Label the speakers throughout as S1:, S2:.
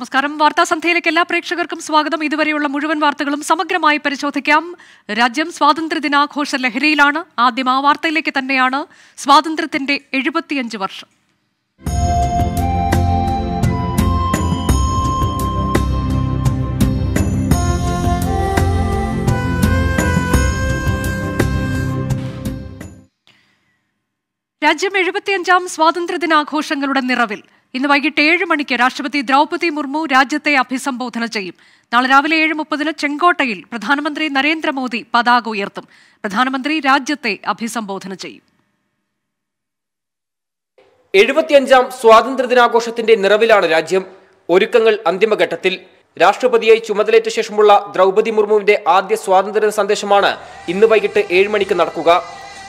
S1: നമസ്കാരം. വാർത്താ സന്ധ്യയിലേക്ക് എല്ലാ പ്രേക്ഷകർക്കും സ്വാഗതം. ഇതുവരെയുള്ള മുഴുവൻ വാർത്തകളും സമഗ്രമായി പരിശോധിക്കാം. രാജ്യം സ്വാതന്ത്ര്യദിനാഘോഷ ലഹരിയിലാണ് ആദ്യം ആ വാർത്തയിലേക്ക് തന്നെയാണ്. സ്വാതന്ത്ര്യത്തിന്റെ എഴുപത്തിയഞ്ച് വർഷം. രാജ്യം എഴുപത്തിയഞ്ചാം സ്വാതന്ത്ര്യദിനാഘോഷങ്ങളുടെ നിറവിൽ ഇന്ന് വൈകിട്ട് ഏഴ് മണിക്ക് രാഷ്ട്രപതി ദ്രൗപതി മുർമു രാജ്യത്തെ അഭിസംബോധന ചെയ്യും. നാളെ രാവിലെ ഏഴ് മുപ്പതിന് ചെങ്കോട്ടയിൽ പ്രധാനമന്ത്രി നരേന്ദ്രമോദി പതാക ഉയർത്തും. പ്രധാനമന്ത്രി രാജ്യത്തെ അഭിസംബോധന ചെയ്യും.
S2: എഴുപത്തിയഞ്ചാം സ്വാതന്ത്ര്യദിനാഘോഷത്തിന്റെ നിറവിലാണ് രാജ്യം. ഒരുക്കങ്ങൾ അന്തിമഘട്ടത്തിൽ. രാഷ്ട്രപതിയായി ചുമതലയേറ്റ ശേഷമുള്ള ദ്രൗപതി മുർമുവിന്റെ ആദ്യ സ്വാതന്ത്ര്യ സന്ദേശമാണ് ഇന്ന് വൈകിട്ട് ഏഴ് മണിക്ക് നടക്കുക.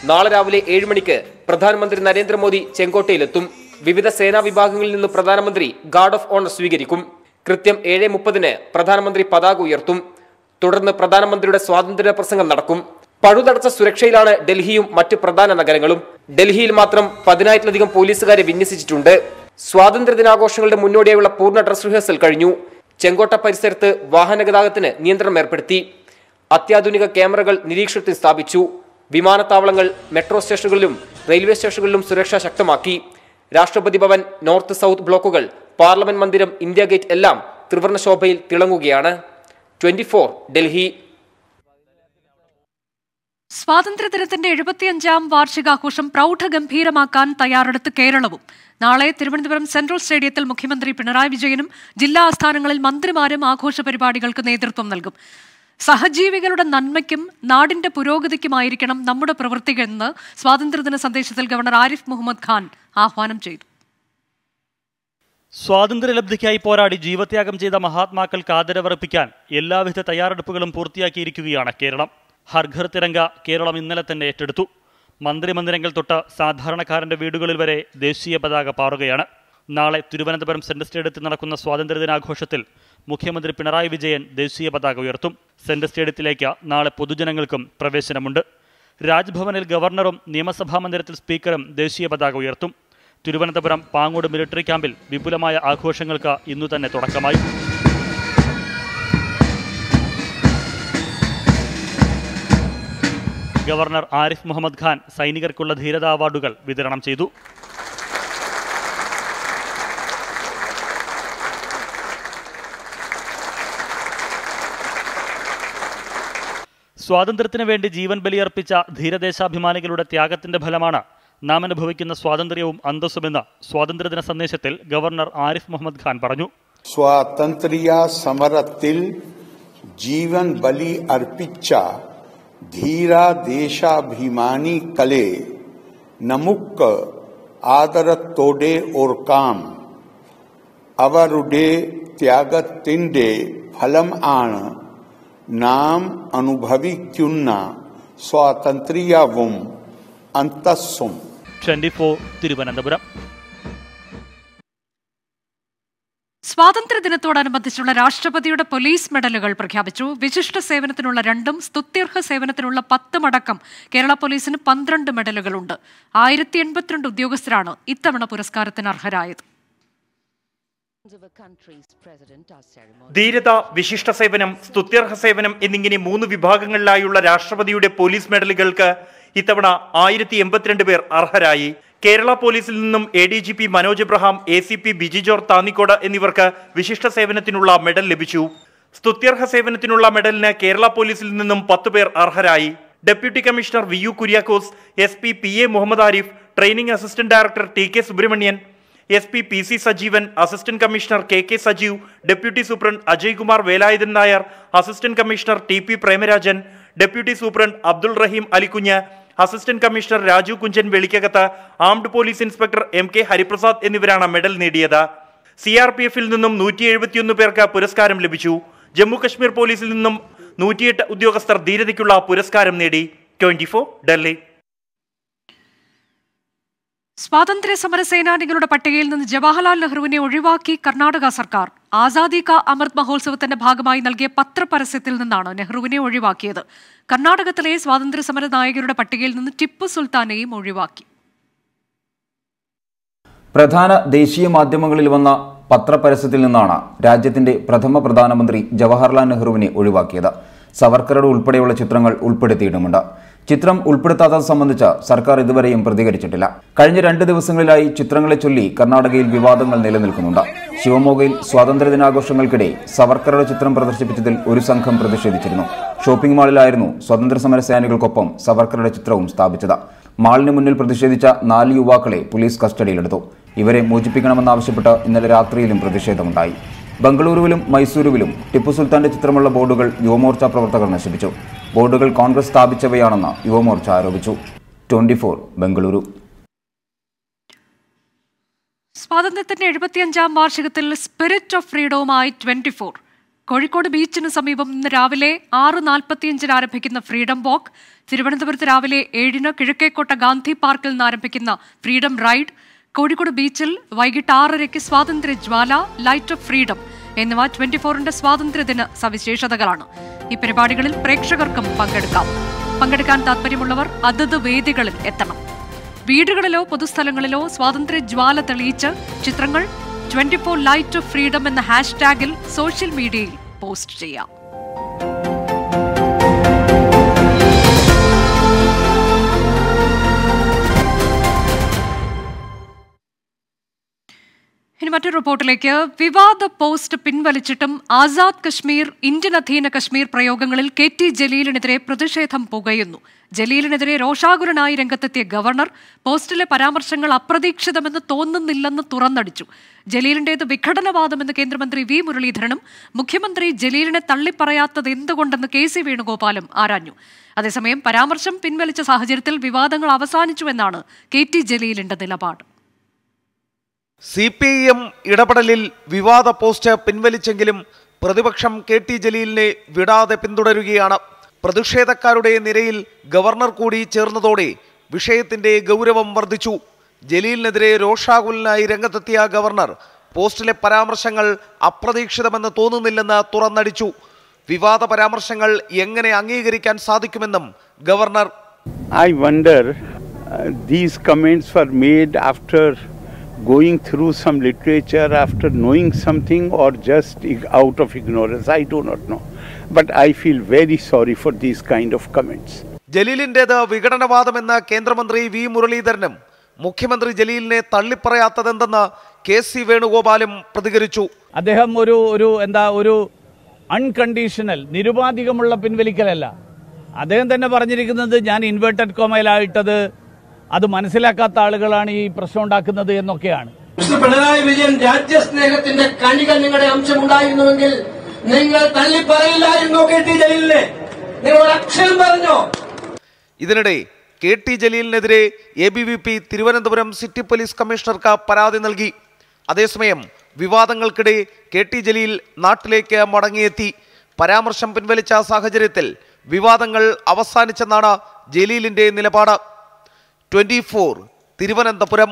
S2: നാളെ രാവിലെ ഏഴ് മണിക്ക് പ്രധാനമന്ത്രി നരേന്ദ്രമോദി ചെങ്കോട്ടയിലെത്തും. വിവിധ സേനാ വിഭാഗങ്ങളിൽ നിന്ന് പ്രധാനമന്ത്രി ഗാർഡ് ഓഫ് ഓണർ സ്വീകരിക്കും. കൃത്യം ഏഴ് മുപ്പതിന് പ്രധാനമന്ത്രി പതാക ഉയർത്തും. തുടർന്ന് പ്രധാനമന്ത്രിയുടെ സ്വാതന്ത്ര്യ പ്രസംഗം നടക്കും. പഴുതടച്ച സുരക്ഷയിലാണ് ഡൽഹിയും മറ്റ് പ്രധാന നഗരങ്ങളും. ഡൽഹിയിൽ മാത്രം പതിനായിരത്തിലധികം പോലീസുകാരെ വിന്യസിച്ചിട്ടുണ്ട്. സ്വാതന്ത്ര്യ ദിനാഘോഷങ്ങളുടെ മുന്നോടിയായുള്ള പൂർണ ഡ്രസ് റിഹേഴ്സൽ കഴിഞ്ഞു. ചെങ്കോട്ട പരിസരത്ത് വാഹനഗതാഗതത്തിന് നിയന്ത്രണം ഏർപ്പെടുത്തി. അത്യാധുനിക ക്യാമറകൾ നിരീക്ഷണത്തിൽ സ്ഥാപിച്ചു. വിമാനത്താവളങ്ങൾ മെട്രോ സ്റ്റേഷനുകളിലും റെയിൽവേ സ്റ്റേഷനുകളിലും സുരക്ഷ ശക്തമാക്കി. രാഷ്ട്രപതി ഭവൻ നോർത്ത് സൗത്ത് ബ്ലോക്കുകൾ പാർലമെന്റ് മന്ദിരം ഇന്ത്യ ഗേറ്റ് എല്ലാം ത്രിവർണ ശോഭയിൽ തിളങ്ങുകയാണ്. ട്വന്റി ഡൽഹി.
S1: സ്വാതന്ത്ര്യദിനത്തിന്റെ എഴുപത്തിയഞ്ചാം വാർഷികാഘോഷം പ്രൗഢഗംഭീരമാക്കാൻ തയ്യാറെടുത്ത് കേരളവും. നാളെ തിരുവനന്തപുരം സെൻട്രൽ സ്റ്റേഡിയത്തിൽ മുഖ്യമന്ത്രി പിണറായി വിജയനും ജില്ലാ ആസ്ഥാനങ്ങളിൽ മന്ത്രിമാരും ആഘോഷ പരിപാടികൾക്ക് നേതൃത്വം നൽകും. സഹജീവികളുടെ നന്മയ്ക്കും നാടിന്റെ പുരോഗതിക്കുമായിരിക്കണം നമ്മുടെ പ്രവൃത്തികളെന്ന് സ്വാതന്ത്ര്യദിന സന്ദേശത്തിൽ ഗവർണർ ആരിഫ് മുഹമ്മദ് ഖാൻ ആഹ്വാനം ചെയ്തു.
S3: സ്വാതന്ത്ര്യലബ്ധിക്കായി പോരാടി ജീവത്യാഗം ചെയ്ത മഹാത്മാക്കൾക്ക് ആദരവർപ്പിക്കാൻ എല്ലാവിധ തയ്യാറെടുപ്പുകളും പൂർത്തിയാക്കിയിരിക്കുകയാണ് കേരളം. ഹർഘർ തിരങ്ക കേരളം ഇന്നലെ തന്നെ ഏറ്റെടുത്തു. മന്ത്രിമന്ദിരങ്ങൾ തൊട്ട് സാധാരണക്കാരന്റെ വീടുകളിൽ വരെ ദേശീയ പതാക പാറുകയാണ്. നാളെ തിരുവനന്തപുരം സെൻട്രൽ സ്റ്റേഡിയത്തിൽ നടക്കുന്ന സ്വാതന്ത്ര്യദിനാഘോഷത്തിൽ മുഖ്യമന്ത്രി പിണറായി വിജയൻ ദേശീയ പതാക ഉയർത്തും. സെൻട്രൽ സ്റ്റേഡിയത്തിലേക്ക് നാളെ പൊതുജനങ്ങൾക്കും പ്രവേശനമുണ്ട്. രാജ്ഭവനിൽ ഗവർണറും നിയമസഭാ മന്ദിരത്തിൽ സ്പീക്കറും ദേശീയ പതാക ഉയർത്തും. തിരുവനന്തപുരം പാങ്ങോട് മിലിറ്ററി ക്യാമ്പിൽ വിപുലമായ ആഘോഷങ്ങൾക്ക് ഇന്നു തന്നെ തുടക്കമായി. ഗവർണർ ആരിഫ് മുഹമ്മദ് ഖാൻ സൈനികർക്കുള്ള ധീരതാ അവാർഡുകൾ വിതരണം ചെയ്തു. സ്വാതന്ത്ര്യത്തിന് വേണ്ടി ജീവൻ ബലിയർപ്പിച്ച ധീരദേശാഭിമാനികളുടെ ത്യാഗത്തിന്റെ ഫലമാണ് നാം അനുഭവിക്കുന്ന സ്വാതന്ത്ര്യവും അന്തസ്സുമെന്ന് സ്വാതന്ത്ര്യദിന സന്ദേശത്തിൽ ഗവർണർ ആരിഫ് മുഹമ്മദ് ഖാൻ പറഞ്ഞു.
S4: സ്വാതന്ത്ര്യ സമരത്തിൽ ജീവൻ ബലി അർപ്പിച്ച ധീരദേശാഭിമാനി കലെ നമുക്ക് ആദരത്തോടെ ഓർക്കാം. അവരുടെ ത്യാഗത്തിന്റെ ഫലം ആണ് നാം അനുഭവിക്കുന്ന സ്വാതന്ത്ര്യവും അന്തസ്സും.
S3: ട്വന്റി ഫോർ സ്വാതന്ത്ര്യ
S1: ദിനത്തോടനുബന്ധിച്ചുള്ള രാഷ്ട്രപതിയുടെ പോലീസ് മെഡലുകൾ പ്രഖ്യാപിച്ചു. വിശിഷ്ട സേവനത്തിനുള്ള രണ്ടും സ്തുത്യർഹ സേവനത്തിനുള്ള പത്തും അടക്കം കേരള പോലീസിന് പന്ത്രണ്ട് മെഡലുകളുണ്ട്. ആയിരത്തി എൺപത്തിരണ്ട് ഉദ്യോഗസ്ഥരാണ് ഇത്തവണ പുരസ്കാരത്തിന് അർഹരായത്.
S5: ധീരത വിശിഷ്ട സേവനം സ്തുത്യർഹ സേവനം എന്നിങ്ങനെ മൂന്ന് വിഭാഗങ്ങളിലായുള്ള രാഷ്ട്രപതിയുടെ പോലീസ് മെഡലുകൾക്ക് ഇത്തവണ ആയിരത്തി എൺപത്തിരണ്ട് പേർ അർഹരായി. കേരള പോലീസിൽ നിന്നും A D G P Manoj Abraham A C P Biji ജോർ താന്നിക്കോട് എന്നിവർക്ക് വിശിഷ്ട സേവനത്തിനുള്ള മെഡൽ ലഭിച്ചു. സ്തുത്യർഹ സേവനത്തിനുള്ള മെഡലിന് കേരള പോലീസിൽ നിന്നും പത്ത് പേർ അർഹരായി. Deputy commissioner V U Kuriakose S P P A Muhammad Arif training assistant director T K Subrahmanyan S P P C Sajeevan assistant commissioner K K Sajeev deputy superintendent Ajaykumar Velayudhan Nair assistant commissioner T P Premarajan deputy superintendent Abdul Rahim Alikunju assistant commissioner Raju Kunjan Velikkakath armed police inspector M K Hariprasad എന്നിവരാണ് medal നേടിയത്. C R P എഫിൽ നിന്നും നൂറ്റി എഴുപത്തിയൊന്ന് പേർക്ക് പുരസ്കാരം ലഭിച്ചു. ജമ്മു കശ്മീർ പോലീസിൽ നിന്നും നൂറ്റിയെട്ട് ഉദ്യോഗസ്ഥർ ധീരതയ്ക്കുള്ള പുരസ്കാരം നേടി. Twenty four Delhi.
S1: സ്വാതന്ത്ര്യ സമര സേനാനികളുടെ പട്ടികയിൽ നിന്ന് ജവഹർലാൽ നെഹ്റുവിനെ ഒഴിവാക്കി കർണാടക സർക്കാർ. ആസാദി കാ അമൃത് മഹോത്സവത്തിന്റെ ഭാഗമായി നൽകിയ പത്രപരസ്യത്തിൽ നിന്നാണ് നെഹ്റുവിനെ ഒഴിവാക്കിയത്. കർണാടകത്തിലെ സ്വാതന്ത്ര്യ സമര നായകരുടെ പട്ടികയിൽ നിന്ന് ടിപ്പു സുൽത്താനെയും ഒഴിവാക്കി.
S6: പ്രധാന ദേശീയ മാധ്യമങ്ങളിൽ വന്ന പത്രപരസ്യത്തിൽ നിന്നാണ് രാജ്യത്തിന്റെ പ്രഥമ പ്രധാനമന്ത്രി ജവഹർലാൽ നെഹ്റുവിനെ ഒഴിവാക്കിയത്. സവർക്കറുടെ ഉൾപ്പെടെയുള്ള ചിത്രങ്ങൾ ഉൾപ്പെടുത്തിയിട്ടുമുണ്ട്. ചിത്രം ഉൾപ്പെടുത്താത്തത് സംബന്ധിച്ച് സർക്കാർ ഇതുവരെയും പ്രതികരിച്ചിട്ടില്ല. കഴിഞ്ഞ രണ്ട് ദിവസങ്ങളിലായി ചിത്രങ്ങളെ ചൊല്ലി കർണാടകയിൽ വിവാദങ്ങൾ നിലനിൽക്കുന്നുണ്ട്. ശിവമോഗയിൽ സ്വാതന്ത്ര്യദിനാഘോഷങ്ങൾക്കിടെ സവർക്കറുടെ ചിത്രം പ്രദർശിപ്പിച്ചതിൽ ഒരു സംഘം പ്രതിഷേധിച്ചിരുന്നു. ഷോപ്പിംഗ് മാളിലായിരുന്നു സ്വാതന്ത്ര്യ സമര സേനകൾക്കൊപ്പം സവർക്കറുടെ ചിത്രവും സ്ഥാപിച്ചത്. മാളിന് മുന്നിൽ പ്രതിഷേധിച്ച നാല് യുവാക്കളെ പോലീസ് കസ്റ്റഡിയിലെടുത്തു. ഇവരെ മോചിപ്പിക്കണമെന്നാവശ്യപ്പെട്ട് ഇന്നലെ രാത്രിയിലും പ്രതിഷേധമുണ്ടായി. ബംഗളൂരുവിലും മൈസൂരുവിലും ടിപ്പു സുൽത്താന്റെ ചിത്രമുള്ള ബോർഡുകൾ യുവമോർച്ച പ്രവർത്തകർ നശിപ്പിച്ചു. ബോർഡുകൾ കോൺഗ്രസ് സ്ഥാപിച്ചവയാണെന്ന് യുവമോർച്ച ആരോപിച്ചു. Twenty four Bengaluru.
S1: സ്വാതന്ത്ര്യത്തിന്റെ എഴുപത്തിയഞ്ചാം വാർഷികത്തിൽ സ്പിരിറ്റ് ഓഫ് ഫ്രീഡവുമായി ട്വന്റി ഫോർ കോഴിക്കോട് ബീച്ചിന് സമീപം ഇന്ന് രാവിലെ ആറ് നാൽപ്പത്തിയഞ്ചിന് ആരംഭിക്കുന്ന ഫ്രീഡം വാക്ക് തിരുവനന്തപുരത്ത് രാവിലെ ഏഴിന് കിഴക്കേക്കോട്ട ഗാന്ധി പാർക്കിൽ നിന്ന് ആരംഭിക്കുന്ന ഫ്രീഡം റൈഡ് കോഴിക്കോട് ബീച്ചിൽ വൈകിട്ട് ആറരയ്ക്ക് സ്വാതന്ത്ര്യ ജ്വാല ലൈറ്റ് ഓഫ് ഫ്രീഡം എന്നിവ ട്വന്റി ഫോറിന്റെ സ്വാതന്ത്ര്യദിന സവിശേഷതകളാണ്. ഈ പരിപാടികളിൽ പ്രേക്ഷകർക്കും പങ്കെടുക്കാം. പങ്കെടുക്കാൻ താൽപ്പര്യമുള്ളവർ അതത് വേദികളിൽ എത്തണം. വീടുകളിലോ പൊതുസ്ഥലങ്ങളിലോ സ്വാതന്ത്ര്യ ജ്വാല തെളിയിച്ച് ചിത്രങ്ങൾ twenty four light of freedom എന്ന ഹാഷ്ടാഗിൽ സോഷ്യൽ മീഡിയയിൽ പോസ്റ്റ് ചെയ്യാം. മറ്റൊരു റിപ്പോർട്ടിലേക്ക്. വിവാദ പോസ്റ്റ് പിൻവലിച്ചിട്ടും ആസാദ് കശ്മീർ ഇന്ത്യൻ അധീന കശ്മീർ പ്രയോഗങ്ങളിൽ കെ ടി ജലീലിനെതിരെ പ്രതിഷേധം പുകയുന്നു. ജലീലിനെതിരെ രോഷാകുലനായി രംഗത്തെത്തിയ ഗവർണർ പോസ്റ്റിലെ പരാമർശങ്ങൾ അപ്രതീക്ഷിതമെന്ന് തോന്നുന്നില്ലെന്ന് തുറന്നടിച്ചു. ജലീലിന്റേത് വിഘടനവാദമെന്ന് കേന്ദ്രമന്ത്രി വി മുരളീധരനും മുഖ്യമന്ത്രി ജലീലിനെ തള്ളിപ്പറയാത്തത് എന്തുകൊണ്ടെന്ന് കെ സി വേണുഗോപാലും ആരാഞ്ഞു. അതേസമയം പരാമർശം പിൻവലിച്ച സാഹചര്യത്തിൽ വിവാദങ്ങൾ അവസാനിച്ചുവെന്നാണ് കെ ടി ജലീലിന്റെ നിലപാട്.
S7: സി പി ഐ എം ഇടപെടലിൽ വിവാദ പോസ്റ്റ് പിൻവലിച്ചെങ്കിലും പ്രതിപക്ഷം കെ ടി ജലീലിനെ വിടാതെ പിന്തുടരുകയാണ്. പ്രതിഷേധക്കാരുടെ നിരയിൽ ഗവർണർ കൂടി ചേർന്നതോടെ വിഷയത്തിന്റെ ഗൗരവം വർദ്ധിച്ചു. ജലീലിനെതിരെ രോഷാകുലനായി രംഗത്തെത്തിയ ഗവർണർ പോസ്റ്റിലെ പരാമർശങ്ങൾ അപ്രതീക്ഷിതമെന്ന് തോന്നുന്നില്ലെന്ന് തുറന്നടിച്ചു. വിവാദ പരാമർശങ്ങൾ എങ്ങനെ അംഗീകരിക്കാൻ സാധിക്കുമെന്നും governor
S8: I wonder these these comments were after going through some literature, after knowing something, or just out of ignorance. I do not know. But I feel very sorry for these kind of comments.
S7: ജലീലിന്റേത് വിഘടനവാദമെന്ന് കേന്ദ്രമന്ത്രി V മുരളീധരനും മുഖ്യമന്ത്രി ജലീലിനെ തള്ളിപ്പറയാത്തതെന്തെന്ന് K C വേണുഗോപാലും പ്രതികരിച്ചു
S9: അദ്ദേഹം ഒരു ഒരു എന്താ ഒരു അൺകണ്ടീഷണൽ നിരുപാധികമുള്ള പിൻവലിക്കലല്ല അദ്ദേഹം തന്നെ പറഞ്ഞിരിക്കുന്നത് ഞാൻ ഇൻവേർട്ടഡ് കോമയിലായിട്ടത് അത് മനസ്സിലാക്കാത്ത ആളുകളാണ് ഈ പ്രശ്നം ഉണ്ടാക്കുന്നത് എന്നൊക്കെയാണ്.
S10: മിസ്റ്റർ പിണറായി വിജയൻ രാജ്യസ്നേഹത്തിന്റെ കണികൾ നിങ്ങളുടെ അംശമുണ്ടായിരുന്നുവെങ്കിൽ നിങ്ങൾ തള്ളിപ്പറയില്ലായിരുന്നോ കെ ടി ജലീലിനെ? നിങ്ങൾ ഒരു അക്ഷരം പറഞ്ഞോ?
S7: ഇതിനിടെ K T ജലീലിനെതിരെ A B V P Thiruvananthapuram city police കമ്മീഷണർക്ക് പരാതി നൽകി. അതേസമയം വിവാദങ്ങൾക്കിടെ കെ ടി ജലീൽ നാട്ടിലേക്ക് മടങ്ങിയെത്തി. പരാമർശം പിൻവലിച്ച സാഹചര്യത്തിൽ വിവാദങ്ങൾ അവസാനിച്ചെന്നാണ് ജലീലിന്റെ നിലപാട്. Twenty four Thiruvananthapuram.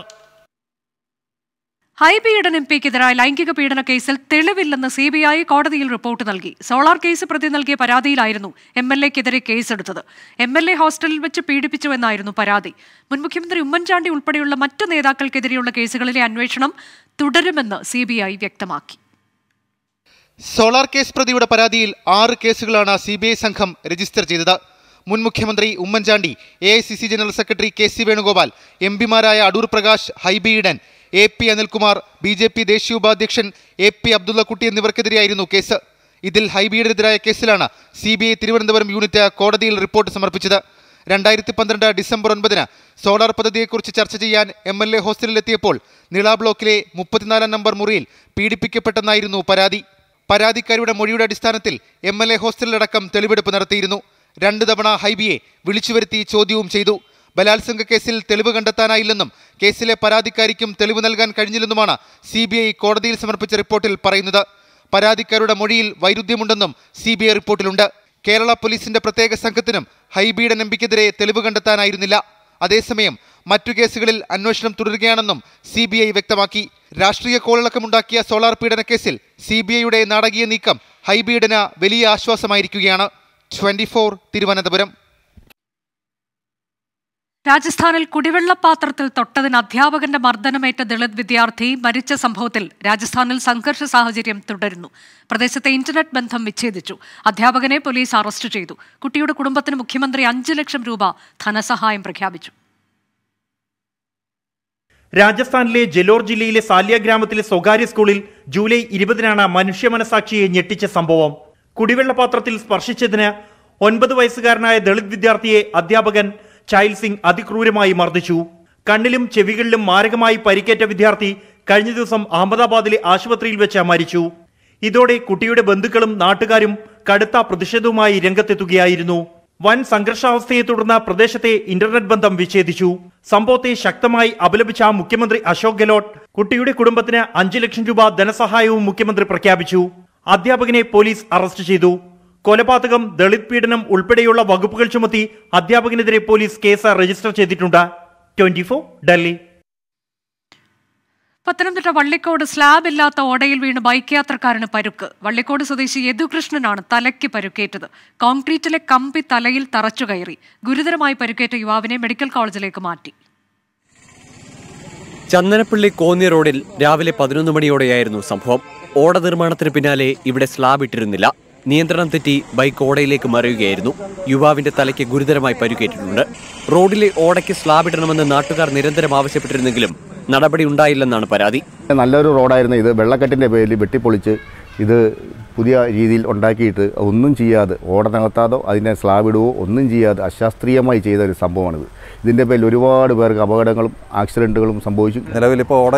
S1: ഹൈബിയുടെ എം പിക്കെതിരായ ലൈംഗിക പീഡന കേസിൽ തെളിവില്ലെന്ന് സി ബി ഐ കോടതിയിൽ റിപ്പോർട്ട് നൽകി. സോളാർ കേസ് പ്രതി നൽകിയ പരാതിയിലായിരുന്നു എം എൽ എക്കെതിരെ കേസെടുത്തത്. എം എൽ എ ഹോസ്റ്റലിൽ വെച്ച് പീഡിപ്പിച്ചുവെന്നായിരുന്നു പരാതി. മുൻ മുഖ്യമന്ത്രി ഉമ്മൻചാണ്ടി ഉൾപ്പെടെയുള്ള മറ്റ് നേതാക്കൾക്കെതിരെയുള്ള കേസുകളിലെ അന്വേഷണം തുടരുമെന്ന് സി ബി ഐ വ്യക്തമാക്കി.
S11: സോളാർ കേസ് പ്രതിയുടെ പരാതിയിൽ ആറ് കേസുകളാണ് സി ബി ഐ സംഘം രജിസ്റ്റർ ചെയ്തത്. മുൻ മുഖ്യമന്ത്രി Oommen Chandy A general secretary K C Venugopal M പിമാരായ Adoor Prakash Hibi Eden A P Anilkumar B J P ദേശീയ ഉപാധ്യക്ഷൻ എ പി അബ്ദുള്ളക്കുട്ടി എന്നിവർക്കെതിരെയായിരുന്നു കേസ്. ഇതിൽ ഹൈബിയുടെതിരായ കേസിലാണ് C B I Thiruvananthapuram unit കോടതിയിൽ റിപ്പോർട്ട് സമർപ്പിച്ചത്. രണ്ടായിരത്തി പന്ത്രണ്ട് ഡിസംബർ ഒൻപതിന് സോളാർ പദ്ധതിയെക്കുറിച്ച് ചർച്ച ചെയ്യാൻ എം എൽ എ ഹോസ്റ്റലിലെത്തിയപ്പോൾ നിള ബ്ലോക്കിലെ മുപ്പത്തിനാലാം നമ്പർ മുറിയിൽ പീഡിപ്പിക്കപ്പെട്ടെന്നായിരുന്നു പരാതി. പരാതിക്കാരിയുടെ മൊഴിയുടെ അടിസ്ഥാനത്തിൽ എം എൽ എ ഹോസ്റ്റലിലടക്കം തെളിവെടുപ്പ് നടത്തിയിരുന്നു. രണ്ട് തവണ ഹൈബിയെ വിളിച്ചു വരുത്തി ചോദ്യവും ചെയ്തു. ബലാത്സംഗ കേസിൽ തെളിവ് കണ്ടെത്താനായില്ലെന്നും കേസിലെ പരാതിക്കാരിക്കും തെളിവ് നൽകാൻ കഴിഞ്ഞില്ലെന്നുമാണ് സി കോടതിയിൽ സമർപ്പിച്ച റിപ്പോർട്ടിൽ പറയുന്നത്. പരാതിക്കാരുടെ മൊഴിയിൽ വൈരുദ്ധ്യമുണ്ടെന്നും സി ബി റിപ്പോർട്ടിലുണ്ട്. കേരള പോലീസിന്റെ പ്രത്യേക സംഘത്തിനും ഹൈബിയുടെ നമ്പിക്കെതിരെ തെളിവ് കണ്ടെത്താനായിരുന്നില്ല. അതേസമയം മറ്റു കേസുകളിൽ അന്വേഷണം തുടരുകയാണെന്നും സി ബി ഐ വ്യക്തമാക്കി. രാഷ്ട്രീയ കോളിളക്കമുണ്ടാക്കിയ സോളാർ പീഡന കേസിൽ സി ബി ഐയുടെ നാടകീയ നീക്കം ഹൈബീഡന വലിയ ആശ്വാസമായിരിക്കുകയാണ്. Twenty four Thiruvananthapuram.
S1: രാജസ്ഥാനിൽ കുടിവെള്ള പാത്രത്തിൽ തൊട്ടതിന് അധ്യാപകന്റെ മർദ്ദനമേറ്റ ദളിത് വിദ്യാർത്ഥി മരിച്ച സംഭവത്തിൽ രാജസ്ഥാനിൽ സംഘർഷ സാഹചര്യം തുടരുന്നു. പ്രദേശത്തെ ഇന്റർനെറ്റ് ബന്ധം വിച്ഛേദിച്ചു. അധ്യാപകനെ പോലീസ് അറസ്റ്റ് ചെയ്തു. കുട്ടിയുടെ കുടുംബത്തിന് മുഖ്യമന്ത്രി അഞ്ച് ലക്ഷം രൂപ ധനസഹായം പ്രഖ്യാപിച്ചു.
S5: രാജസ്ഥാനിലെ ജലോർ ജില്ലയിലെ സാലിയ ഗ്രാമത്തിലെ സ്വകാര്യ സ്കൂളിൽ ജൂലൈ ഇരുപതിനാണ് മനുഷ്യ മനസാക്ഷിയെ ഞെട്ടിച്ച സംഭവം. കുടിവെള്ള പാത്രത്തിൽ സ്പർശിച്ചതിന് ഒൻപത് വയസ്സുകാരനായ ദളിത് വിദ്യാർത്ഥിയെ അധ്യാപകൻ ചൈൽഡ് സിംഗ് അതിക്രൂരമായി മർദ്ദിച്ചു. കണ്ണിലും ചെവികളിലും മാരകമായി പരിക്കേറ്റ വിദ്യാർത്ഥി കഴിഞ്ഞ ദിവസം അഹമ്മദാബാദിലെ ആശുപത്രിയിൽ വെച്ച് മരിച്ചു. ഇതോടെ കുട്ടിയുടെ ബന്ധുക്കളും നാട്ടുകാരും കടുത്ത പ്രതിഷേധവുമായി രംഗത്തെത്തുകയായിരുന്നു. വൻ സംഘർഷാവസ്ഥയെ തുടർന്ന് പ്രദേശത്തെ ഇന്റർനെറ്റ് ബന്ധം വിച്ഛേദിച്ചു. സംഭവത്തെ ശക്തമായി അപലപിച്ച മുഖ്യമന്ത്രി അശോക് ഗെലോട്ട് കുട്ടിയുടെ കുടുംബത്തിന് അഞ്ചു ലക്ഷം രൂപ ധനസഹായവും മുഖ്യമന്ത്രി പ്രഖ്യാപിച്ചു. അധ്യാപകനെ പോലീസ് അറസ്റ്റ് ചെയ്തു. കൊലപാതകം ദളിത് പീഡനം ഉൾപ്പെടെയുള്ള വകുപ്പുകൾ ചുമത്തി അധ്യാപകനെതിരെ പോലീസ് കേസ് രജിസ്റ്റർ ചെയ്തിട്ടുണ്ട്. Twenty four Delhi.
S1: Pathanamthitta Vallikode slab ഇല്ലാത്ത ഓടയിൽ വീണ് ബൈക്ക് യാത്രക്കാരന് പരുക്ക്. വള്ളിക്കോട് സ്വദേശി യദുകൃഷ്ണനാണ് തലയ്ക്ക് പരുക്കേറ്റത്. കോൺക്രീറ്റിലെ കമ്പി തലയിൽ തറച്ചു കയറി. ഗുരുതരമായി പരുക്കേറ്റ യുവാവിനെ മെഡിക്കൽ കോളേജിലേക്ക് മാറ്റി.
S12: ചന്ദനപ്പള്ളി കോന്നി റോഡിൽ രാവിലെ പതിനൊന്ന് മണിയോടെയായിരുന്നു സംഭവം. ഓട നിർമ്മാണത്തിന് പിന്നാലെ ഇവിടെ സ്ലാബ് ഇട്ടിരുന്നില്ല. നിയന്ത്രണം തെറ്റി ബൈക്ക് ഓടയിലേക്ക് മറിയുകയായിരുന്നു. യുവാവിന്റെ തലയ്ക്ക് ഗുരുതരമായി പരിക്കേറ്റിട്ടുണ്ട്. റോഡിലെ ഓടയ്ക്ക് സ്ലാബ് ഇടണമെന്ന് നാട്ടുകാർ നിരന്തരം ആവശ്യപ്പെട്ടിരുന്നെങ്കിലും നടപടി ഉണ്ടായില്ലെന്നാണ് പരാതി.
S13: നല്ലൊരു റോഡായിരുന്നു ഇത്. വെള്ളക്കെട്ടിന്റെ പേരിൽ വെട്ടിപ്പൊളിച്ച് ഇത് പുതിയ രീതിയിൽ ഉണ്ടാക്കിയിട്ട് ഒന്നും ചെയ്യാതെ ഓട നികത്താതോ അതിനെ സ്ലാബ് ഇടുവോ ഒന്നും ചെയ്യാതെ അശാസ്ത്രീയമായി ചെയ്ത ഒരു സംഭവമാണിത്. ഇതിന്റെ പേരിൽ ഒരുപാട് പേർക്ക് അപകടങ്ങളും ആക്സിഡന്റുകളും സംഭവിച്ചു.
S14: നിലവിലിപ്പോൾ ഓട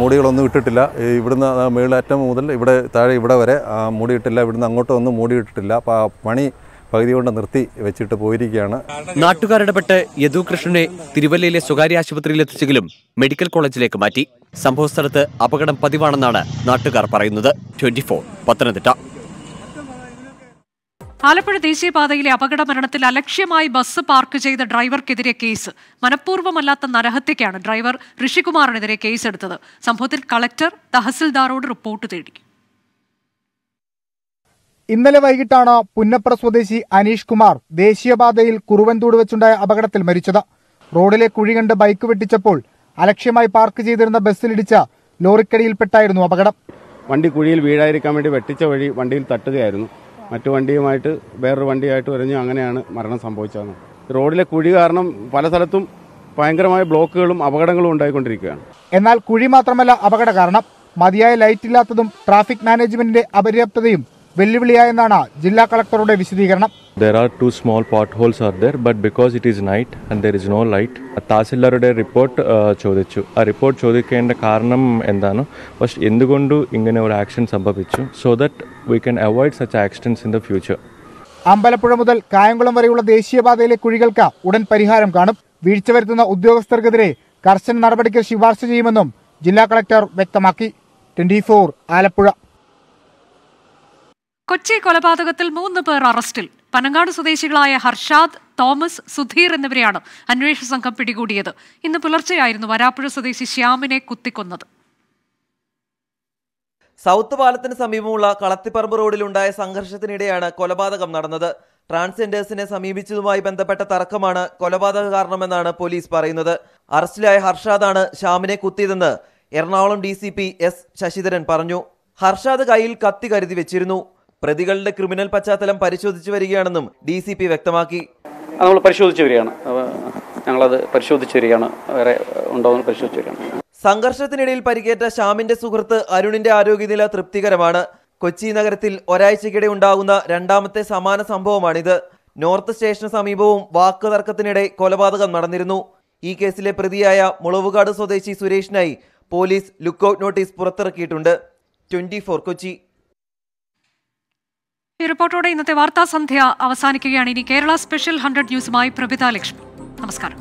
S14: മൂടികളൊന്നും ഇട്ടിട്ടില്ല. ഇവിടുന്ന് മേളറ്റം മുതൽ ഇവിടെ താഴെ ഇവിടെ വരെ മൂടിയിട്ടില്ല. ഇവിടുന്ന് അങ്ങോട്ടൊന്നും മൂടിയിട്ടിട്ടില്ല. അപ്പോൾ പണി പകുതി കൊണ്ട് നിർത്തി വെച്ചിട്ട് പോയിരിക്കുകയാണ്.
S12: നാട്ടുകാരിടപെട്ട് യദുകൃഷ്ണനെ തിരുവല്ലയിലെ സ്വകാര്യ ആശുപത്രിയിൽ എത്തിച്ചെങ്കിലും മെഡിക്കൽ കോളേജിലേക്ക് മാറ്റി. സംഭവസ്ഥലത്ത് അപകടം പതിവാണെന്നാണ് നാട്ടുകാർ പറയുന്നത്. ട്വന്റി പത്തനംതിട്ട.
S1: ആലപ്പുഴ ദേശീയപാതയിലെ അപകട മരണത്തിൽ അലക്ഷ്യമായി ബസ് പാർക്ക് ചെയ്ത ഡ്രൈവർക്കെതിരെ കേസ്. മനഃപൂർവമല്ലാത്ത നരഹത്യക്കാണ് ഡ്രൈവർ ഋഷികുമാറിനെതിരെ കേസെടുത്തത്. സംഭവത്തിൽ കളക്ടർ തഹസിൽദാറോട് റിപ്പോർട്ട് തേടി.
S15: ഇന്നലെ വൈകിട്ടാണ് പുന്നപ്ര സ്വദേശി അനീഷ് കുമാർ ദേശീയപാതയിൽ കുറുവൻതൂട് വെച്ചുണ്ടായ അപകടത്തിൽ മരിച്ചത്. റോഡിലെ കുഴി കണ്ട് ബൈക്ക് വെട്ടിച്ചപ്പോൾ അലക്ഷ്യമായി പാർക്ക് ചെയ്തിരുന്ന ബസ്സിലിടിച്ച ലോറിക്കടിയിൽപ്പെട്ടായിരുന്നു അപകടം.
S16: വണ്ടി കുഴിയിൽ വീഴാതിരിക്കാൻ വേണ്ടി വെട്ടിച്ച വഴി വണ്ടിയിൽ തട്ടുകയായിരുന്നു. മറ്റു വണ്ടിയുമായിട്ട് വേറൊരു വണ്ടിയായിട്ട് വരഞ്ഞു അങ്ങനെയാണ് മരണം സംഭവിച്ചത്. റോഡിലെ കുഴി കാരണം പല സ്ഥലത്തും ഭയങ്കരമായ ബ്ലോക്കുകളും അപകടങ്ങളും ഉണ്ടായിക്കൊണ്ടിരിക്കുകയാണ്.
S15: എന്നാൽ കുഴി മാത്രമല്ല അപകട കാരണം. മതിയായ ലൈറ്റ് ഇല്ലാത്തതും ട്രാഫിക് മാനേജ്മെന്റിന്റെ അപര്യാപ്തതയും വെല്ലുവിളിയായെന്നാണ് ജില്ലാ കളക്ടറുടെ വിശദീകരണം.
S17: There are two small potholes are there, but because it is night and there is no light, തഹസിൽദാരുടെ റിപ്പോർട്ട് ചോദിച്ചു. ആ റിപ്പോർട്ട് ചോദിക്കേണ്ട കാരണം എന്താണ്? ഫസ്റ്റ് എന്തുകൊണ്ട് ഇങ്ങനെ ഒരു ആക്ഷൻ സംഭവിച്ചു? So that we can avoid such accidents in the future
S15: Ambalappuzha മുതൽ കായംകുളം വരെയുള്ള ദേശീയപാതയിലെ കുഴികൾക്ക് ഉടൻ പരിഹാരം കാണും. വീഴ്ച വരുത്തുന്ന ഉദ്യോഗസ്ഥർക്കെതിരെ കർശന നടപടിക്ക് ശുപാർശ ചെയ്യുമെന്നും ജില്ലാ കളക്ടർ വ്യക്തമാക്കി. ട്വന്റി ആലപ്പുഴ.
S1: കൊച്ചി കൊലപാതകത്തിൽ മൂന്ന് പേർ അറസ്റ്റിൽ. പനങ്ങാട് സ്വദേശികളായ ഹർഷാദ് തോമസ് സുധീർ എന്നിവരെയാണ് അന്വേഷണ സംഘം പിടികൂടിയത്. ഇന്ന് പുലർച്ചെയായിരുന്നു വരാപ്പുഴ സ്വദേശി ശ്യാമിനെ കുത്തിക്കൊന്നത്.
S18: സൗത്ത് പാലത്തിന് സമീപമുള്ള കളത്തിപ്പറമ്പ് റോഡിലുണ്ടായ സംഘർഷത്തിനിടെയാണ് കൊലപാതകം നടന്നത്. ട്രാൻസ്ജെൻഡേഴ്സിനെ സമീപിച്ചതുമായി ബന്ധപ്പെട്ട തർക്കമാണ് കൊലപാതക കാരണമെന്നാണ് പോലീസ് പറയുന്നത്. അറസ്റ്റിലായ ഹർഷാദാണ് ഷ്യാമിനെ കുത്തിയതെന്ന് എറണാകുളം ഡി എസ് ശശിധരൻ പറഞ്ഞു. ഹർഷാദ് കയ്യിൽ കത്തി കരുതി വെച്ചിരുന്നു. പ്രതികളുടെ ക്രിമിനൽ പശ്ചാത്തലം പരിശോധിച്ചു വരികയാണെന്നും ഡി സി പി വ്യക്തമാക്കി.
S19: നമ്മൾ പരിശോധിച്ച് വരികയാണ്. ഞങ്ങളത് പരിശോധിച്ച് വരികയാണ്. വേറെ ഉണ്ടോ എന്ന് പരിശോധിച്ച് വരികയാണ്.
S18: സംഘർഷത്തിനിടയിൽ പരിക്കേറ്റ ശ്യാമിന്റെ സുഹൃത്ത് അരുണിന്റെ ആരോഗ്യനില തൃപ്തികരമാണ്. കൊച്ചി നഗരത്തിൽ ഒരാഴ്ചക്കിടെ ഉണ്ടാകുന്ന രണ്ടാമത്തെ സമാന സംഭവമാണിത്. നോർത്ത് സ്റ്റേഷന് സമീപവും വാക്ക് തർക്കത്തിനിടെ കൊലപാതകം നടന്നിരുന്നു. ഈ കേസിലെ പ്രതിയായ മുളവുകാട് സ്വദേശി സുരേഷിനായി പോലീസ് ലുക്കൌട്ട് നോട്ടീസ് പുറത്തിറക്കിയിട്ടുണ്ട്. ട്വന്റി കൊച്ചി.
S1: ഈ റിപ്പോർട്ടോടെ ഇന്നത്തെ വാർത്താ സന്ധ്യ അവസാനിക്കുകയാണ്. ഇനി കേരള സ്പെഷ്യൽ ഹൺഡ്രഡ് ന്യൂസുമായി പ്രഭിത ലക്ഷ്മി നമസ്കാരം.